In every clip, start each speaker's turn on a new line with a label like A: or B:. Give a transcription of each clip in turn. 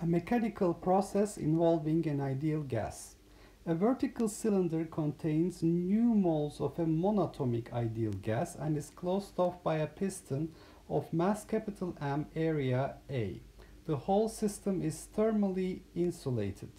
A: A mechanical process involving an ideal gas. A vertical cylinder contains nu moles of a monatomic ideal gas and is closed off by a piston of mass capital M area A. The whole system is thermally insulated.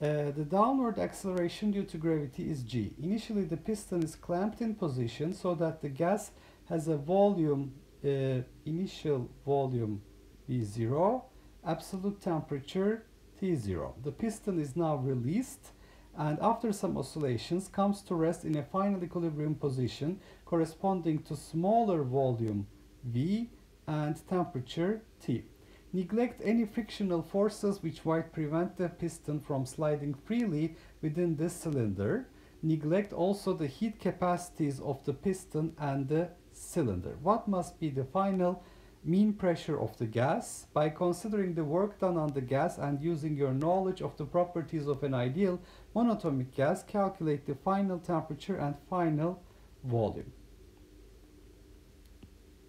A: Uh, the downward acceleration due to gravity is g. Initially, the piston is clamped in position so that the gas has a volume, uh, initial volume V0, absolute temperature T0. The piston is now released and after some oscillations comes to rest in a final equilibrium position corresponding to smaller volume V and temperature T. Neglect any frictional forces which might prevent the piston from sliding freely within this cylinder. Neglect also the heat capacities of the piston and the cylinder. What must be the final mean pressure of the gas? By considering the work done on the gas and using your knowledge of the properties of an ideal monatomic gas, calculate the final temperature and final volume.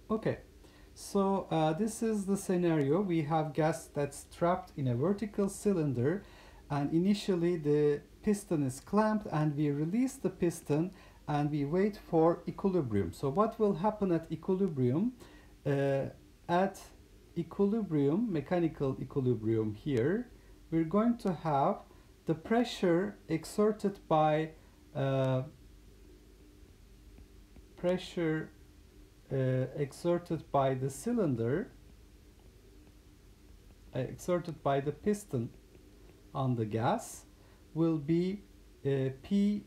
A: Okay. So uh, this is the scenario. We have gas that's trapped in a vertical cylinder and initially the piston is clamped and we release the piston and we wait for equilibrium. So what will happen at equilibrium? Uh, at equilibrium, mechanical equilibrium here, we're going to have the pressure exerted by uh, pressure uh, exerted by the cylinder uh, exerted by the piston on the gas will be uh, P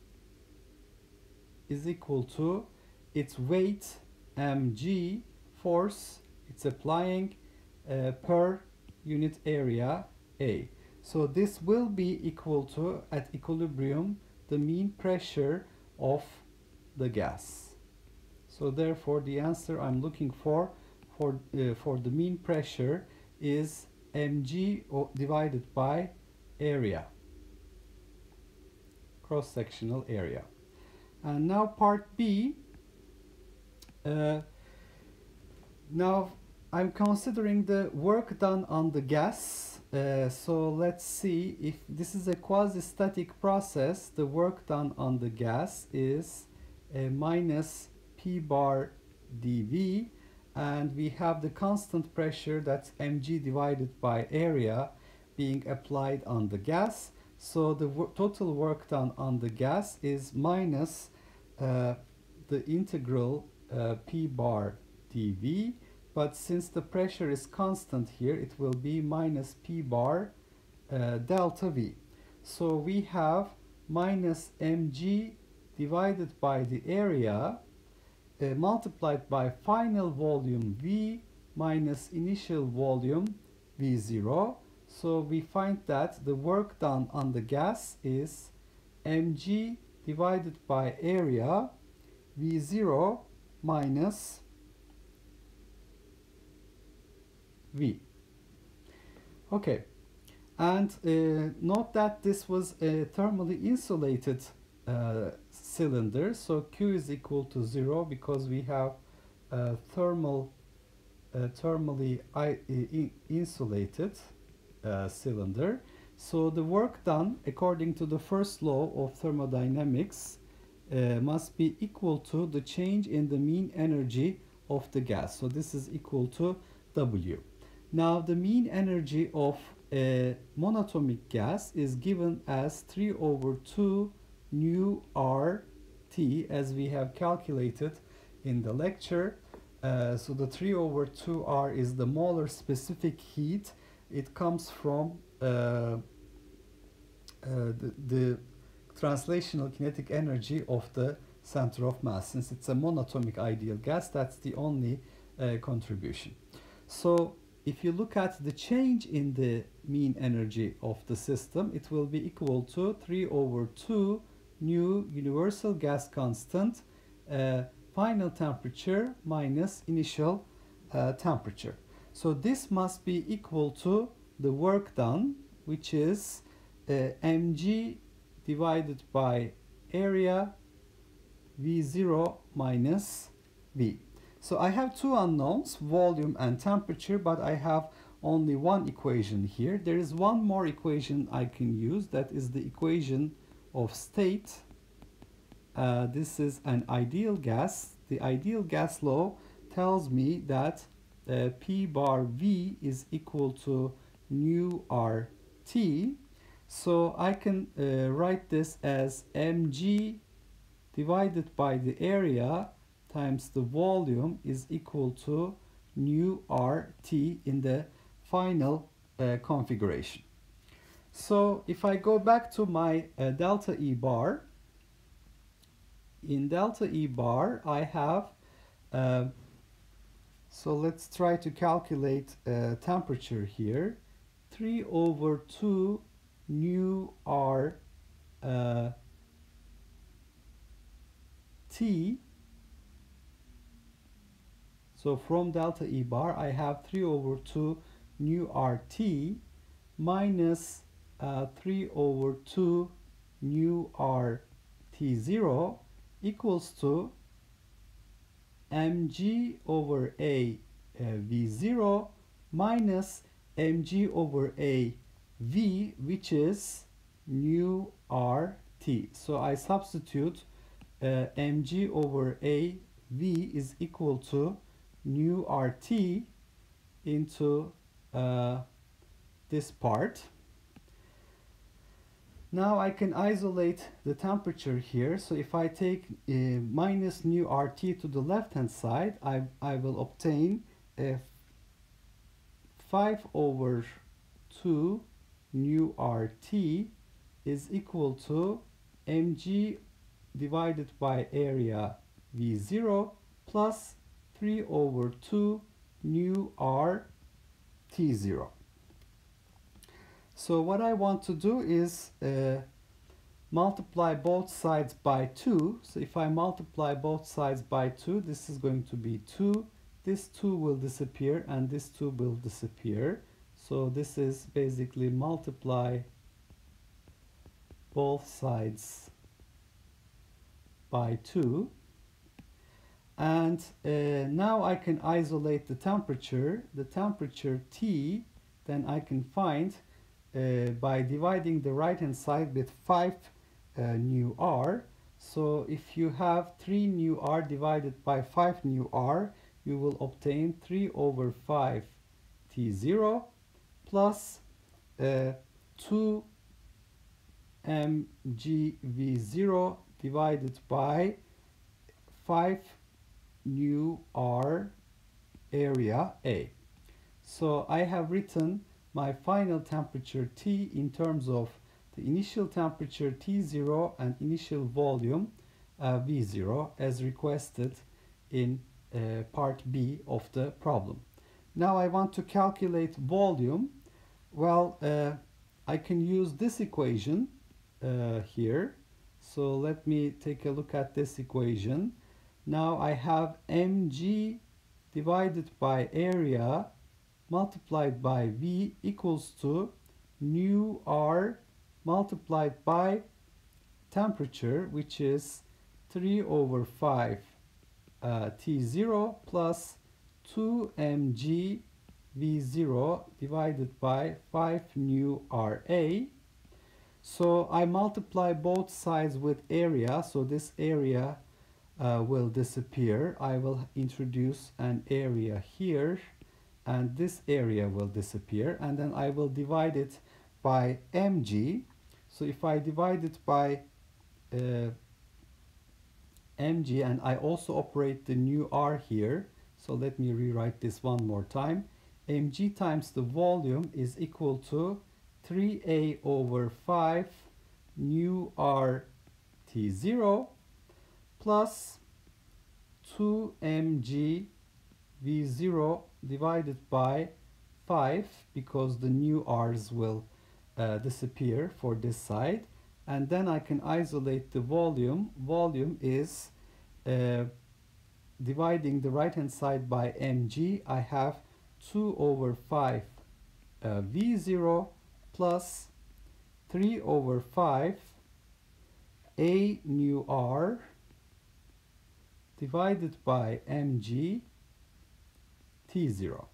A: is equal to its weight mg force it's applying uh, per unit area A. So this will be equal to at equilibrium the mean pressure of the gas. So therefore the answer I'm looking for for, uh, for the mean pressure is mg divided by area, cross-sectional area. And now part B, uh, now I'm considering the work done on the gas. Uh, so let's see if this is a quasi-static process, the work done on the gas is uh, minus P bar dV and we have the constant pressure that's mg divided by area being applied on the gas. So the total work done on the gas is minus uh, the integral uh, P bar dV but since the pressure is constant here it will be minus P bar uh, delta V. So we have minus mg divided by the area uh, multiplied by final volume V minus initial volume V0. So we find that the work done on the gas is mg divided by area V0 minus V. Okay, and uh, note that this was a thermally insulated uh, cylinder. So Q is equal to zero because we have a thermal, uh, thermally insulated uh, cylinder. So the work done according to the first law of thermodynamics uh, must be equal to the change in the mean energy of the gas. So this is equal to W. Now the mean energy of a monatomic gas is given as 3 over 2 nu r t as we have calculated in the lecture. Uh, so the 3 over 2r is the molar specific heat. It comes from uh, uh, the, the, translational kinetic energy of the center of mass. Since it's a monatomic ideal gas, that's the only uh, contribution. So if you look at the change in the mean energy of the system, it will be equal to 3 over 2 nu universal gas constant uh, final temperature minus initial uh, temperature. So this must be equal to the work done which is uh, mg divided by area v0 minus v. So I have two unknowns, volume and temperature, but I have only one equation here. There is one more equation I can use that is the equation of state. Uh, this is an ideal gas. The ideal gas law tells me that uh, P bar V is equal to nu RT. So I can uh, write this as mg divided by the area times the volume is equal to nu RT in the final uh, configuration. So if I go back to my uh, delta E bar, in delta E bar I have, uh, so let's try to calculate uh, temperature here, 3 over 2 nu R uh, T so from delta E bar, I have 3 over 2 nu RT minus uh, 3 over 2 nu RT0 equals to mg over a uh, v0 minus mg over a v which is nu rt. So i substitute uh, mg over a v is equal to nu RT into uh, this part. Now I can isolate the temperature here. So if I take uh, minus nu RT to the left hand side, I, I will obtain a 5 over 2 nu RT is equal to mg divided by area V0 plus 3 over 2 nu r t0. So what I want to do is uh, multiply both sides by 2. So if I multiply both sides by 2, this is going to be 2. This 2 will disappear and this 2 will disappear. So this is basically multiply both sides by 2 and uh, now I can isolate the temperature. The temperature T then I can find uh, by dividing the right hand side with 5 uh, nu R. So if you have 3 nu R divided by 5 nu R you will obtain 3 over 5 T0 plus uh, 2 mgv0 divided by 5 nu R area A. So I have written my final temperature T in terms of the initial temperature T0 and initial volume uh, V0 as requested in uh, part B of the problem. Now I want to calculate volume. Well, uh, I can use this equation uh, here. So let me take a look at this equation. Now I have mg divided by area multiplied by v equals to nu r multiplied by temperature which is 3 over 5 uh, T0 plus 2 mg V0 divided by 5 nu RA. So I multiply both sides with area. So this area uh, will disappear. I will introduce an area here and this area will disappear and then I will divide it by mg. So if I divide it by uh, mg and I also operate the nu r here, so let me rewrite this one more time. mg times the volume is equal to 3a over 5 nu r t0 plus 2mg v0 divided by 5 because the nu r's will uh, disappear for this side. And then I can isolate the volume. Volume is uh, dividing the right hand side by mg I have 2 over 5 uh, v0 plus 3 over 5 a nu r divided by mg t0.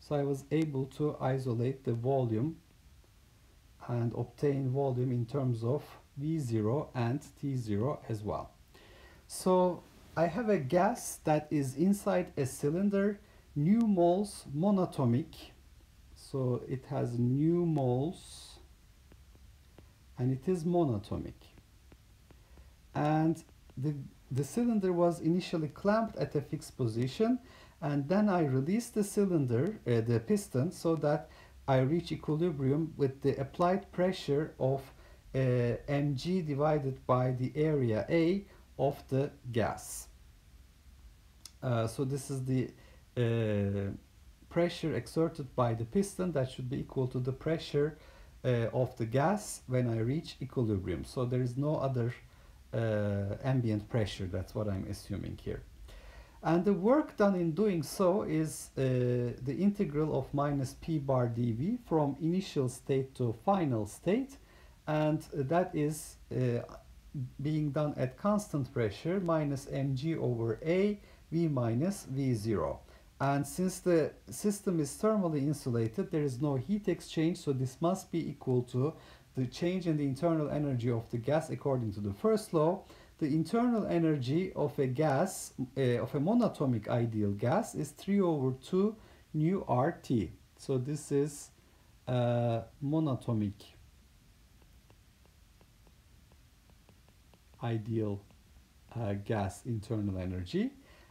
A: So I was able to isolate the volume and obtain volume in terms of V0 and T0 as well. So I have a gas that is inside a cylinder, nu moles monatomic. So it has nu moles and it is monatomic. And the, the cylinder was initially clamped at a fixed position and then I released the cylinder, uh, the piston, so that I reach equilibrium with the applied pressure of uh, mg divided by the area A of the gas. Uh, so this is the uh, pressure exerted by the piston that should be equal to the pressure uh, of the gas when I reach equilibrium. So there is no other ambient pressure, that's what I'm assuming here. And the work done in doing so is uh, the integral of minus p bar dv from initial state to final state. And that is uh, being done at constant pressure minus mg over a v minus v0. And since the system is thermally insulated, there is no heat exchange, so this must be equal to the change in the internal energy of the gas according to the first law the internal energy of a gas, uh, of a monatomic ideal gas is 3 over 2 nu RT. So this is uh, monatomic ideal uh, gas internal energy.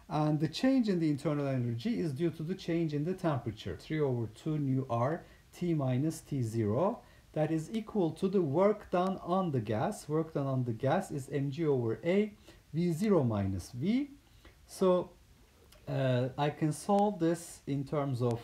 A: And the change in the internal energy is due to the change in the temperature, 3 over 2 nu R T minus T0 that is equal to the work done on the gas. Work done on the gas is mg over a v0 minus v. So uh, I can solve this in terms of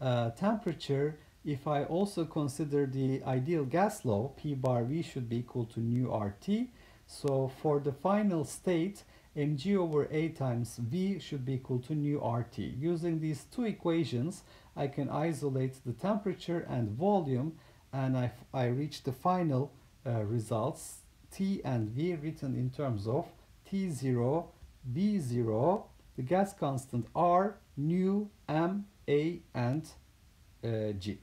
A: uh, temperature if I also consider the ideal gas law, P bar V should be equal to nu RT. So for the final state, mg over A times V should be equal to nu RT. Using these two equations, I can isolate the temperature and volume and I, I reach the final uh, results T and V written in terms of T0, V0, the gas constant R, nu, M, A, and uh, G.